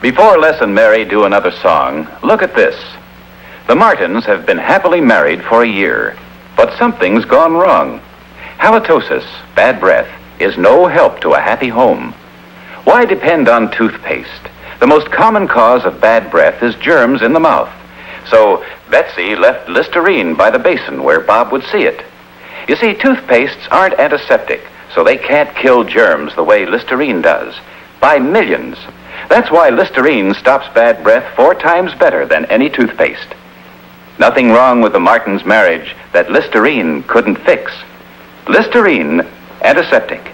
Before Les and Mary do another song, look at this. The Martins have been happily married for a year, but something's gone wrong. Halitosis, bad breath, is no help to a happy home. Why depend on toothpaste? The most common cause of bad breath is germs in the mouth. So Betsy left Listerine by the basin where Bob would see it. You see, toothpastes aren't antiseptic, so they can't kill germs the way Listerine does. By millions. That's why Listerine stops bad breath four times better than any toothpaste. Nothing wrong with the Martins' marriage that Listerine couldn't fix. Listerine, antiseptic.